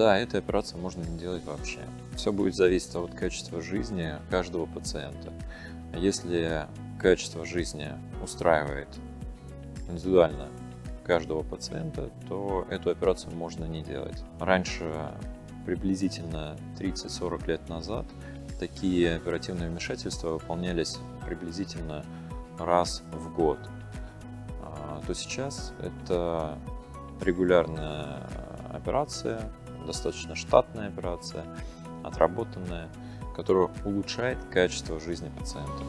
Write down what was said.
да, этой операции можно не делать вообще. Все будет зависеть от качества жизни каждого пациента. Если качество жизни устраивает индивидуально каждого пациента, то эту операцию можно не делать. Раньше, приблизительно 30-40 лет назад, такие оперативные вмешательства выполнялись приблизительно раз в год. А, то сейчас это регулярная операция, достаточно штатная операция, отработанная, которая улучшает качество жизни пациента.